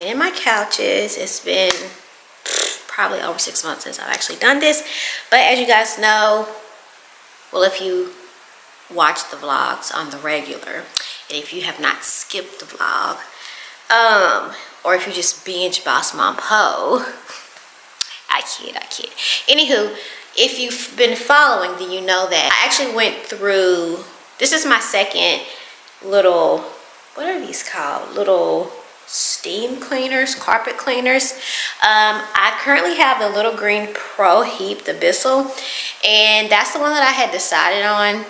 in my couches. It's been probably over six months since I've actually done this. But as you guys know well if you watch the vlogs on the regular and if you have not skipped the vlog um or if you just binge boss mom po I kid I kid. Anywho if you've been following then you know that I actually went through this is my second little what are these called? Little steam cleaners, carpet cleaners. Um, I currently have the Little Green Pro Heat, the Bissell, and that's the one that I had decided on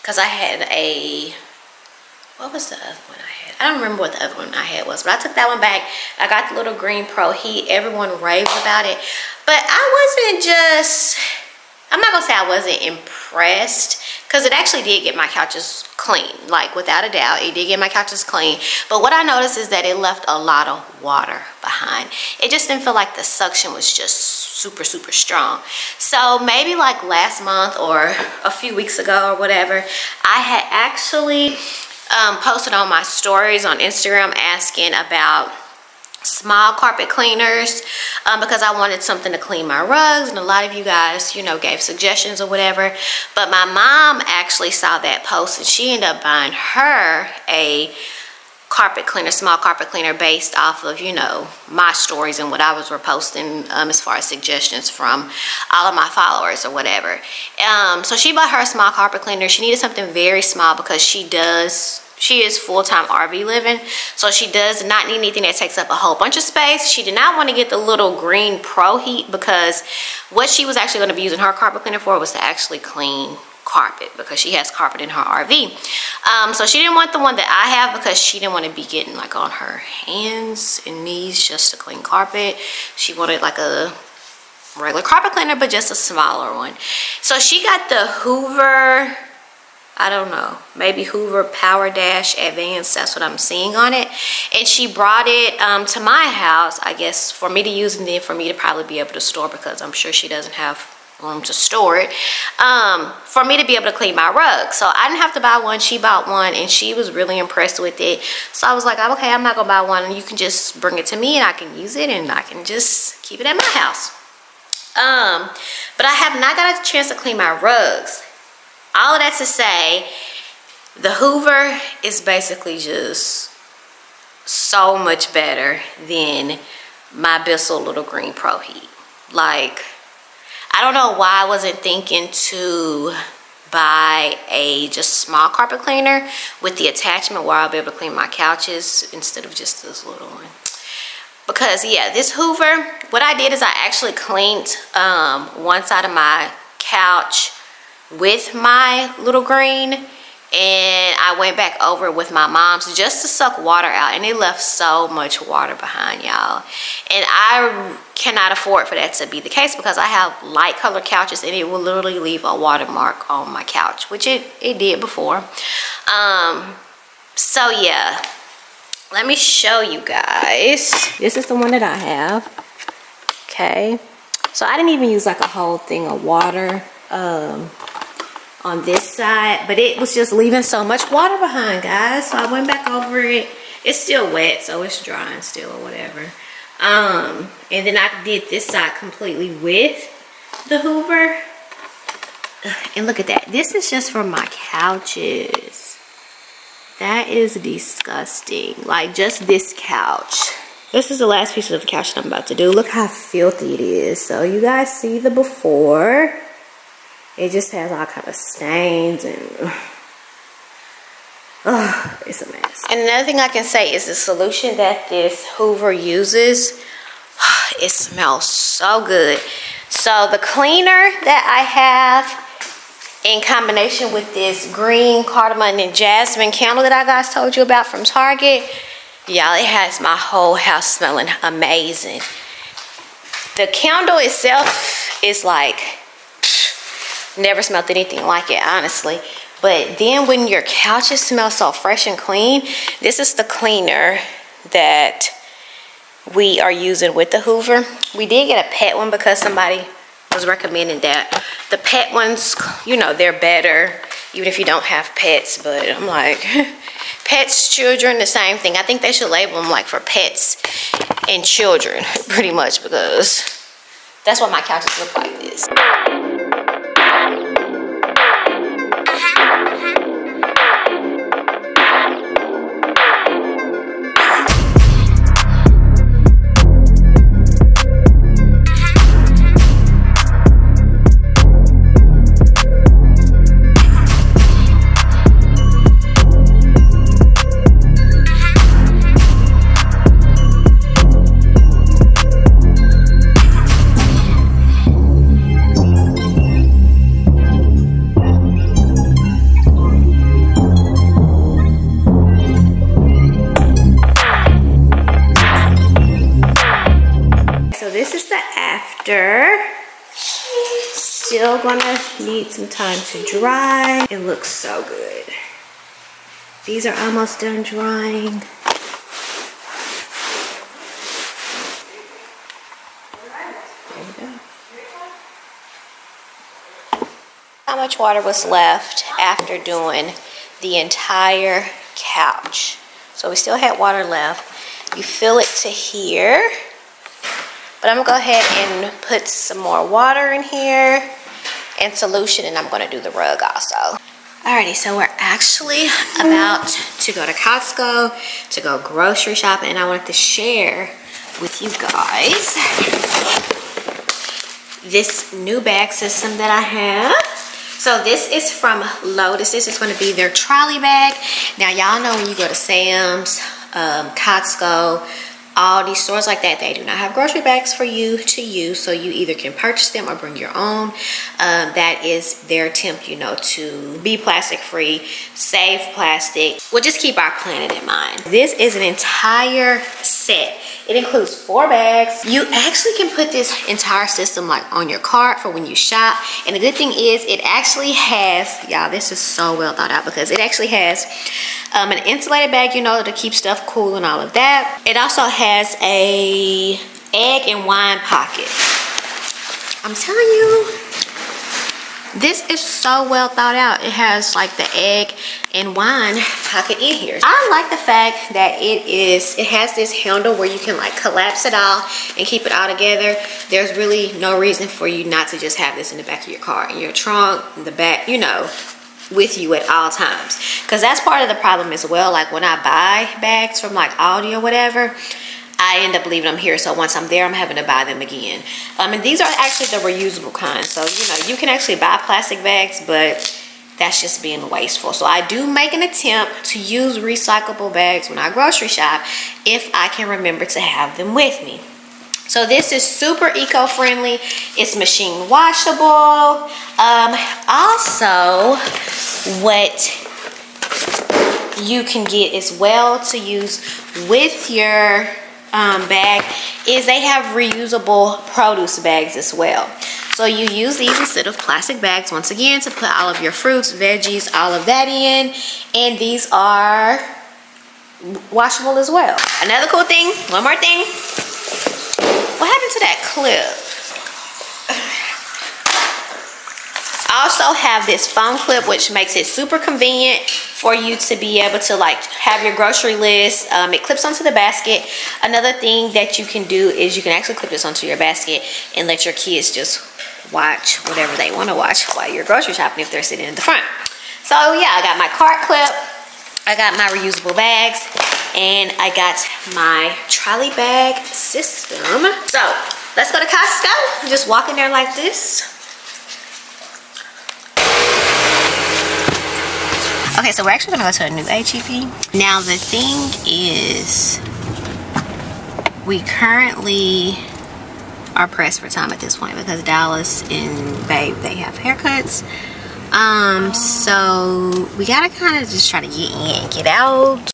because I had a, what was the other one I had? I don't remember what the other one I had was, but I took that one back. I got the Little Green Pro Heat. Everyone raves about it, but I wasn't just, I'm not gonna say I wasn't impressed because it actually did get my couches clean like without a doubt it did get my couches clean. But what I noticed is that it left a lot of water behind. It just didn't feel like the suction was just super super strong. So maybe like last month or a few weeks ago or whatever I had actually um, posted on my stories on Instagram asking about small carpet cleaners um, because I wanted something to clean my rugs and a lot of you guys you know gave suggestions or whatever. But my mom actually saw that post and she ended up buying her a carpet cleaner small carpet cleaner based off of you know my stories and what I was reposting um, as far as suggestions from all of my followers or whatever. Um, so she bought her a small carpet cleaner. She needed something very small because she does she is full-time RV living, so she does not need anything that takes up a whole bunch of space. She did not want to get the little green pro heat because what she was actually going to be using her carpet cleaner for was to actually clean carpet because she has carpet in her RV. Um, so she didn't want the one that I have because she didn't want to be getting like on her hands and knees just to clean carpet. She wanted like a regular carpet cleaner but just a smaller one. So she got the Hoover I don't know, maybe Hoover Power Dash Advanced, that's what I'm seeing on it. And she brought it um, to my house, I guess, for me to use and then for me to probably be able to store because I'm sure she doesn't have room to store it, um, for me to be able to clean my rug. So I didn't have to buy one, she bought one and she was really impressed with it. So I was like, okay, I'm not gonna buy one you can just bring it to me and I can use it and I can just keep it at my house. Um, but I have not got a chance to clean my rugs all of that to say the hoover is basically just so much better than my Bissell Little Green Pro Heat. Like, I don't know why I wasn't thinking to buy a just small carpet cleaner with the attachment where I'll be able to clean my couches instead of just this little one. Because yeah, this Hoover, what I did is I actually cleaned um, one side of my couch with my little green and I went back over with my mom's just to suck water out and it left so much water behind y'all. And I cannot afford for that to be the case because I have light colored couches and it will literally leave a watermark on my couch which it, it did before. Um so yeah. Let me show you guys. This is the one that I have. Okay. So I didn't even use like a whole thing of water. Um on this side, but it was just leaving so much water behind, guys. So I went back over it. It's still wet, so it's drying still or whatever. Um, and then I did this side completely with the Hoover. And look at that. This is just for my couches. That is disgusting. Like just this couch. This is the last piece of the couch that I'm about to do. Look how filthy it is. So you guys see the before it just has all kind of stains and oh, it's a mess. And another thing I can say is the solution that this Hoover uses, it smells so good. So the cleaner that I have in combination with this green cardamom and jasmine candle that I guys told you about from Target, y'all, it has my whole house smelling amazing. The candle itself is like Never smelled anything like it, honestly. But then when your couches smell so fresh and clean, this is the cleaner that we are using with the Hoover. We did get a pet one because somebody was recommending that. The pet ones, you know, they're better even if you don't have pets. But I'm like, pets, children, the same thing. I think they should label them like for pets and children, pretty much, because that's what my couches look like this. After. Still gonna need some time to dry. It looks so good. These are almost done drying. How much water was left after doing the entire couch? So we still had water left. You fill it to here. But I'm gonna go ahead and put some more water in here and solution and I'm gonna do the rug also. Alrighty, so we're actually about to go to Costco to go grocery shopping and I wanted to share with you guys this new bag system that I have. So this is from Lotus. This is going to be their trolley bag. Now y'all know when you go to Sam's, um, Costco, all these stores like that they do not have grocery bags for you to use so you either can purchase them or bring your own. Um, that is their attempt you know to be plastic free save plastic. We'll just keep our planet in mind. This is an entire set it includes four bags. You actually can put this entire system like on your cart for when you shop. And the good thing is it actually has, y'all, this is so well thought out because it actually has um, an insulated bag, you know, to keep stuff cool and all of that. It also has a egg and wine pocket. I'm telling you, this is so well thought out. It has like the egg and wine pocket in here. I like the fact that it is, it has this handle where you can like collapse it all and keep it all together. There's really no reason for you not to just have this in the back of your car, in your trunk, in the back, you know, with you at all times. Because that's part of the problem as well. Like when I buy bags from like Aldi or whatever, I end up leaving them here. So once I'm there, I'm having to buy them again. Um, and these are actually the reusable kind. So, you know, you can actually buy plastic bags, but that's just being wasteful. So I do make an attempt to use recyclable bags when I grocery shop if I can remember to have them with me. So this is super eco-friendly. It's machine washable. Um, also, what you can get as well to use with your um, bag is they have reusable produce bags as well. So you use these instead of plastic bags once again to put all of your fruits, veggies, all of that in. And these are washable as well. Another cool thing, one more thing. What happened to that clip? I also have this phone clip which makes it super convenient for you to be able to like have your grocery list. Um, it clips onto the basket. Another thing that you can do is you can actually clip this onto your basket and let your kids just watch whatever they want to watch while you're grocery shopping if they're sitting in the front. So yeah, I got my cart clip. I got my reusable bags and I got my trolley bag system. So let's go to Costco. Just walk in there like this. Okay, so we're actually gonna go to a new HEB. Now the thing is, we currently are pressed for time at this point because Dallas and Babe, they have haircuts. Um, so we gotta kind of just try to get in, get out.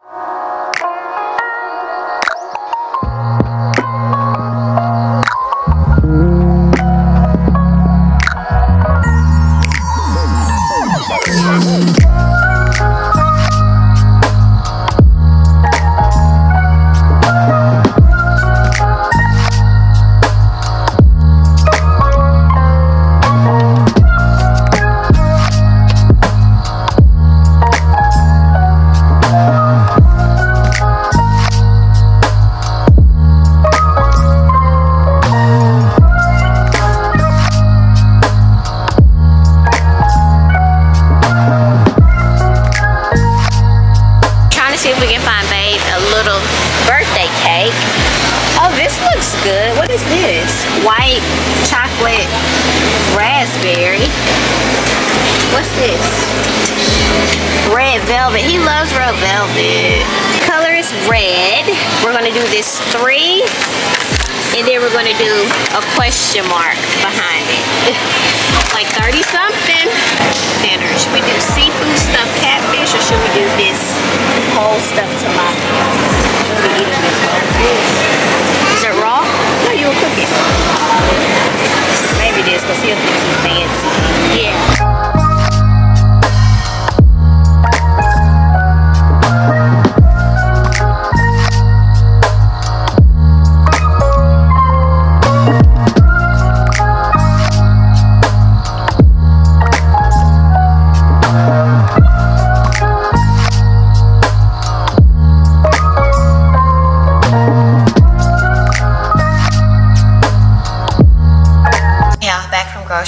Behind it. like 30 something. Dinner. Should we do seafood stuffed catfish or should we do this whole stuffed tilapia? We'll be eating this whole fish. Is it raw? No, you will cook it. Maybe this because he'll think he's fancy. Yeah.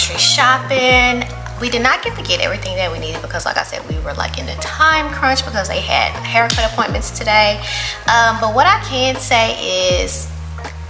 Grocery shopping. We did not get to get everything that we needed because like I said, we were like in a time crunch because they had haircut appointments today. Um, but what I can say is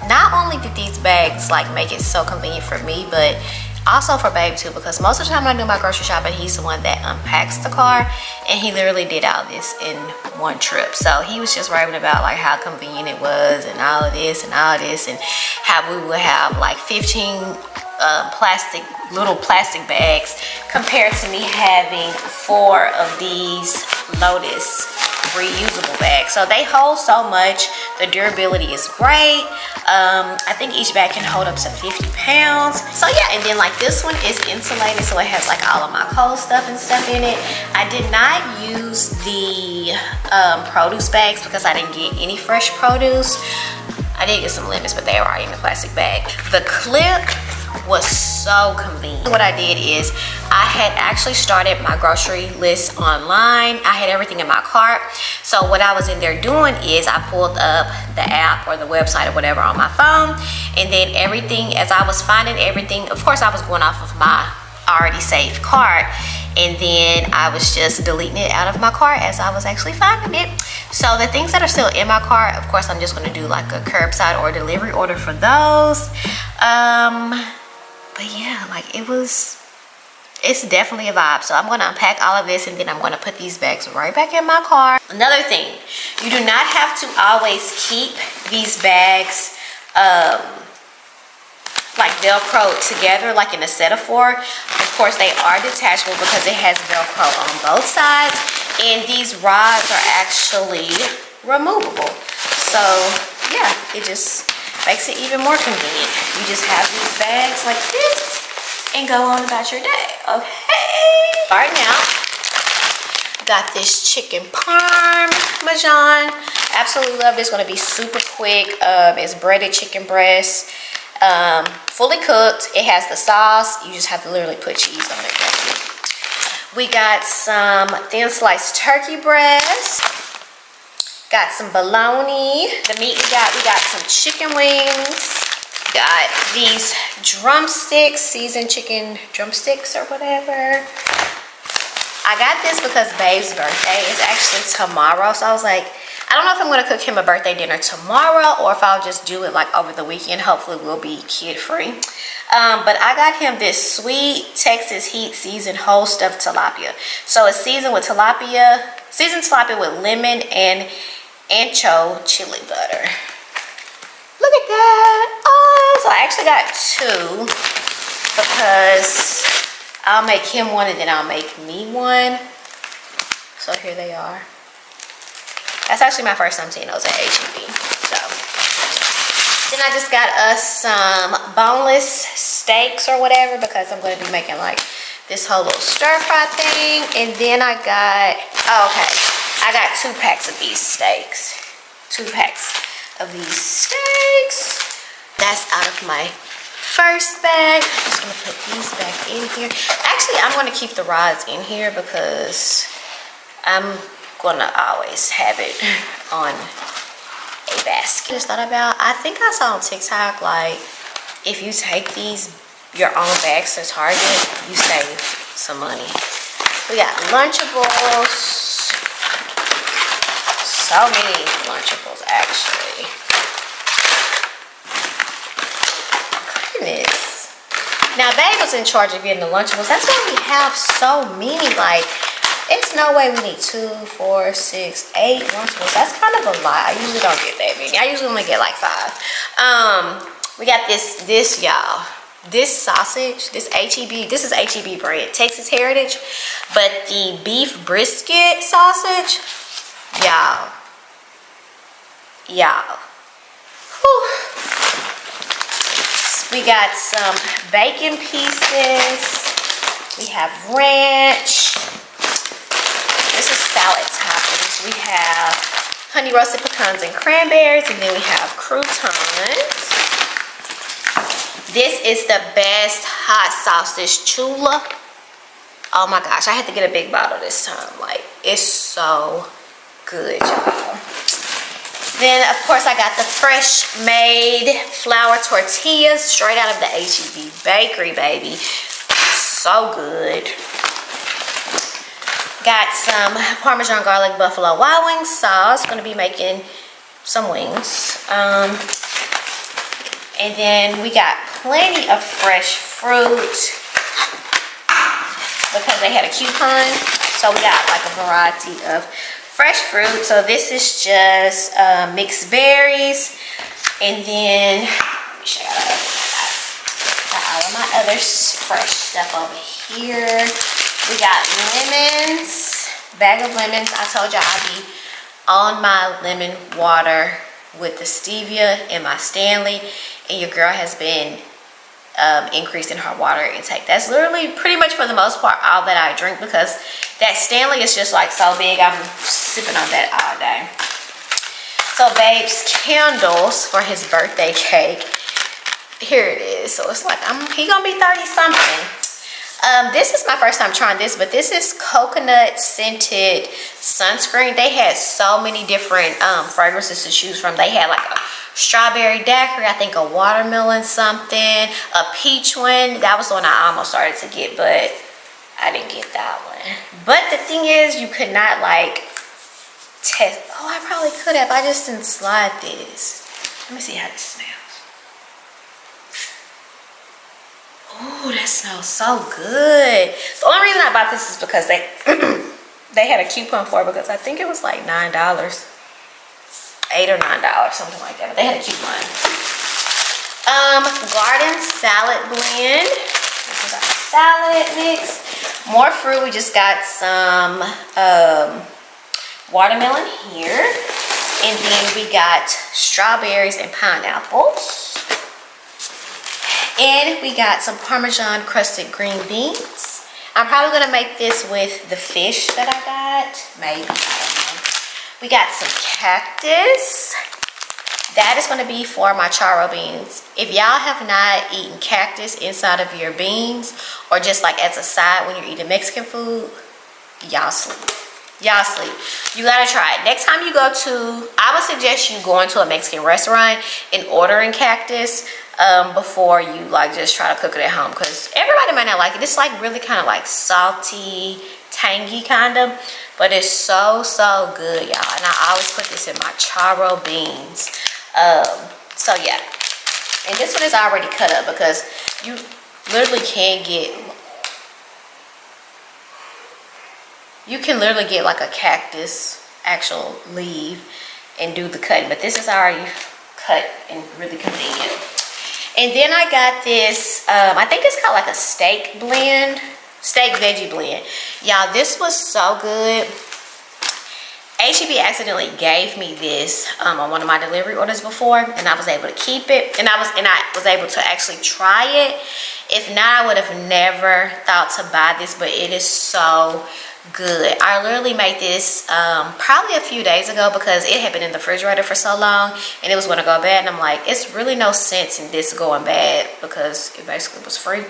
not only did these bags like make it so convenient for me, but also for babe too because most of the time I do my grocery shopping he's the one that unpacks the car and he literally did all this in one trip so he was just raving about like how convenient it was and all of this and all of this and how we would have like 15 uh, plastic, little plastic bags compared to me having four of these Lotus reusable bags. So they hold so much. The durability is great. Um, I think each bag can hold up to 50 pounds. So yeah, and then like this one is insulated. So it has like all of my cold stuff and stuff in it. I did not use the um, produce bags because I didn't get any fresh produce. I did get some lemons, but they were already in the plastic bag. The clip was so convenient. What I did is I had actually started my grocery list online. I had everything in my cart. So what I was in there doing is I pulled up the app or the website or whatever on my phone. And then everything, as I was finding everything, of course I was going off of my already saved cart and then I was just deleting it out of my cart as I was actually finding it. So the things that are still in my cart, of course, I'm just gonna do like a curbside or delivery order for those. Um, but yeah, like it was, it's definitely a vibe. So I'm gonna unpack all of this and then I'm gonna put these bags right back in my car. Another thing, you do not have to always keep these bags um, like Velcro together, like in a set of four. Of course, they are detachable because it has Velcro on both sides. And these rods are actually removable. So yeah, it just makes it even more convenient. You just have these bags like this and go on about your day, okay? All right now, got this chicken parm, parmesan. Absolutely love this, gonna be super quick. Um, it's breaded chicken breast, um, fully cooked. It has the sauce. You just have to literally put cheese on it, We got some thin sliced turkey breast. Got some bologna. The meat we got, we got some chicken wings. Got these drumsticks, seasoned chicken drumsticks or whatever. I got this because Babe's birthday is actually tomorrow. So I was like, I don't know if I'm gonna cook him a birthday dinner tomorrow or if I'll just do it like over the weekend. Hopefully we'll be kid free. Um, but I got him this sweet Texas heat seasoned whole stuffed tilapia. So it's seasoned with tilapia, seasoned tilapia with lemon and ancho chili butter. Look at that. Oh, so I actually got two because I'll make him one and then I'll make me one. So here they are. That's actually my first time seeing those at HEB. So then I just got us some boneless steaks or whatever because I'm going to be making like this whole little stir fry thing. And then I got, oh, okay. I got two packs of these steaks. Two packs of these steaks. That's out of my first bag. I'm just gonna put these back in here. Actually, I'm gonna keep the rods in here because I'm gonna always have it on a basket. Just thought about, I think I saw on TikTok, like, if you take these, your own bags to Target, you save some money. We got Lunchables. So many Lunchables, actually. Goodness. Now, Babe was in charge of getting the Lunchables. That's why we have so many. Like, it's no way we need two, four, six, eight Lunchables. That's kind of a lot. I usually don't get that many. I usually only get like five. Um, we got this, this, y'all. This sausage, this HEB, this is HEB brand, Texas Heritage. But the beef brisket sausage, y'all, y'all. We got some bacon pieces. We have ranch. This is salad toppings. We have honey roasted pecans and cranberries, and then we have croutons. This is the best hot sauce Cholula. Oh my gosh, I had to get a big bottle this time. Like, it's so good, y'all. Then, of course, I got the fresh made flour tortillas straight out of the HEB bakery, baby. So good. Got some Parmesan garlic buffalo wild wing sauce. Gonna be making some wings. Um, and then we got plenty of fresh fruit because they had a coupon. So we got like a variety of fresh fruit. So this is just uh, mixed berries. And then, let me show you all of my other fresh stuff over here. We got lemons, bag of lemons. I told y'all I'd be on my lemon water with the stevia and my Stanley. And your girl has been um, increase in her water intake. That's literally pretty much for the most part all that I drink because that Stanley is just like so big. I'm sipping on that all day. So Babe's candles for his birthday cake. Here it is. So it's like, I'm, he gonna be 30 something. Um, this is my first time trying this, but this is coconut scented sunscreen. They had so many different um, fragrances to choose from. They had like a strawberry daiquiri, I think a watermelon something, a peach one. That was the one I almost started to get, but I didn't get that one. But the thing is, you could not like test. Oh, I probably could have. I just didn't slide this. Let me see how this smells. Oh, that smells so good. The only reason I bought this is because they they had a coupon for it because I think it was like $9 eight or nine dollars, something like that. But they had a coupon. Um, garden salad blend. This is our salad mix. More fruit. We just got some um, watermelon here. And then we got strawberries and pineapples. And we got some Parmesan crusted green beans. I'm probably gonna make this with the fish that I got. Maybe, we got some cactus. That is going to be for my charro beans. If y'all have not eaten cactus inside of your beans or just like as a side when you're eating Mexican food, y'all sleep. Y'all sleep. You gotta try it. Next time you go to, I would suggest you going to a Mexican restaurant and ordering cactus um, before you like just try to cook it at home because everybody might not like it. It's like really kind of like salty, tangy kind of but it's so so good y'all. And i always put this in my charro beans. Um, so yeah. And this one is already cut up because you literally can get you can literally get like a cactus actual leaf and do the cutting but this is already cut and really convenient. And then I got this um, I think it's called like a steak blend steak veggie blend. Y'all, this was so good. HEB accidentally gave me this um, on one of my delivery orders before and I was able to keep it and I was and I was able to actually try it. If not, I would have never thought to buy this, but it is so good. I literally made this um, probably a few days ago because it had been in the refrigerator for so long and it was going to go bad and I'm like, it's really no sense in this going bad because it basically was free.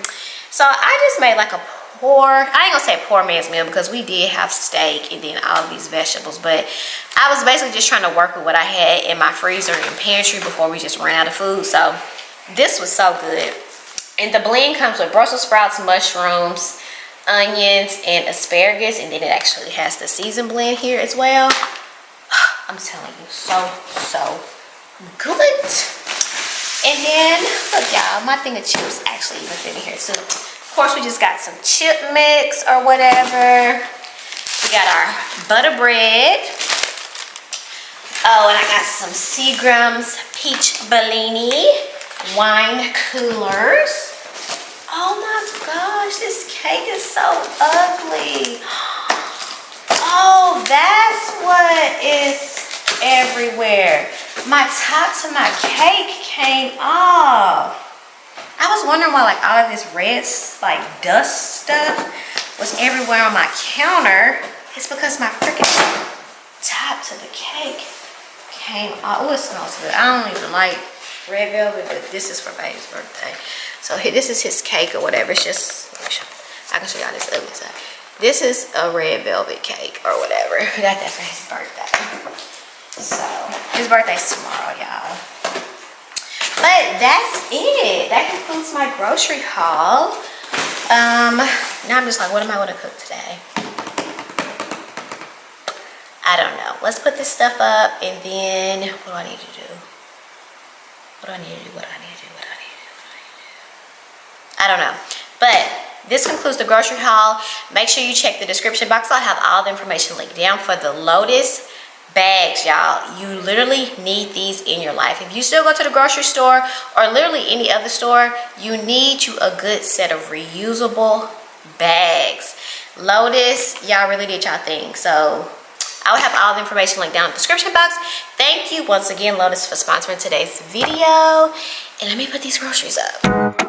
So I just made like a poor, I ain't gonna say poor man's meal because we did have steak and then all these vegetables, but I was basically just trying to work with what I had in my freezer and pantry before we just ran out of food. So this was so good. And the blend comes with Brussels sprouts, mushrooms, onions, and asparagus. And then it actually has the season blend here as well. I'm telling you, so, so good. And then, look y'all, my thing of chips actually even fit in here too. Course, we just got some chip mix or whatever. We got our butter bread. Oh, and I got some Seagram's Peach Bellini wine coolers. Oh my gosh, this cake is so ugly. Oh, that's what is everywhere. My top to my cake came off. I was wondering why like all of this red like dust stuff was everywhere on my counter. It's because my freaking top to the cake came off. Oh, it smells good. I don't even like red velvet, but this is for baby's birthday. So this is his cake or whatever. It's just, I can show y'all this ugly side. This is a red velvet cake or whatever. We got that for his birthday. So, his birthday's tomorrow, y'all. But that's it. That concludes my grocery haul. Um, now I'm just like, what am I going to cook today? I don't know. Let's put this stuff up and then what do I need to do? What do I need to do? What do I need to do? What do I need to do? What do I need to do? I don't know. But this concludes the grocery haul. Make sure you check the description box. I'll have all the information linked down for the Lotus bags, y'all. You literally need these in your life. If you still go to the grocery store or literally any other store, you need you a good set of reusable bags. Lotus, y'all really did y'all thing. So I will have all the information linked down in the description box. Thank you once again, Lotus, for sponsoring today's video. And let me put these groceries up.